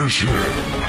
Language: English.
Finish him!